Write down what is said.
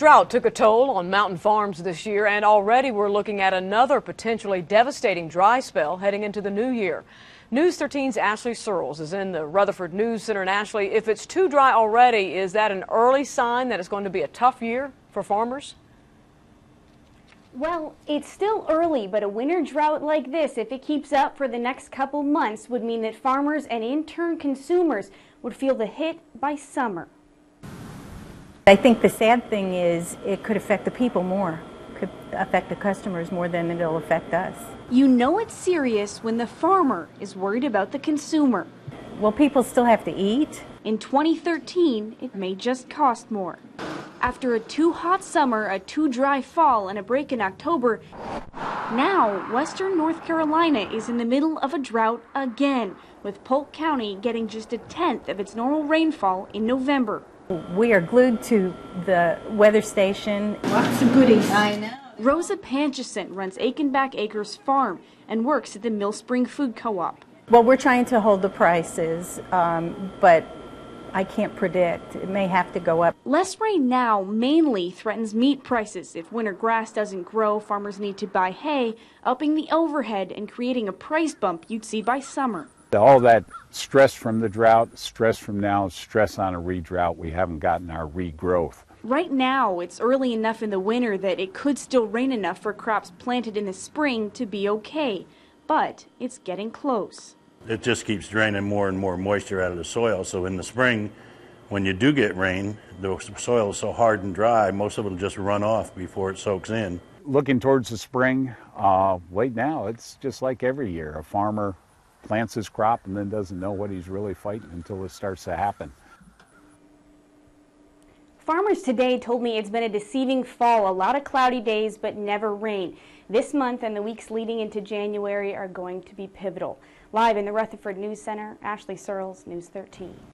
drought took a toll on mountain farms this year, and already we're looking at another potentially devastating dry spell heading into the new year. News 13's Ashley Searles is in the Rutherford News Center. And Ashley, if it's too dry already, is that an early sign that it's going to be a tough year for farmers? Well, it's still early, but a winter drought like this, if it keeps up for the next couple months, would mean that farmers and in turn consumers would feel the hit by summer. I think the sad thing is it could affect the people more, could affect the customers more than it'll affect us. You know it's serious when the farmer is worried about the consumer. Well, people still have to eat. In 2013, it may just cost more. After a too hot summer, a too dry fall, and a break in October, now western North Carolina is in the middle of a drought again, with Polk County getting just a tenth of its normal rainfall in November. We are glued to the weather station. Lots of goodies. I know. Rosa Panchyshyn runs Achin' Back Acres Farm and works at the Mill Spring Food Co-op. Well, we're trying to hold the prices, um, but I can't predict. It may have to go up. Less rain now mainly threatens meat prices. If winter grass doesn't grow, farmers need to buy hay, upping the overhead and creating a price bump you'd see by summer. All that stress from the drought, stress from now, stress on a redrought, we haven't gotten our regrowth. Right now, it's early enough in the winter that it could still rain enough for crops planted in the spring to be okay, but it's getting close. It just keeps draining more and more moisture out of the soil, so in the spring, when you do get rain, the soil is so hard and dry, most of it will just run off before it soaks in. Looking towards the spring, uh, right now, it's just like every year. A farmer plants his crop and then doesn't know what he's really fighting until it starts to happen. Farmers today told me it's been a deceiving fall, a lot of cloudy days, but never rain. This month and the weeks leading into January are going to be pivotal. Live in the Rutherford News Center, Ashley Searles, News 13.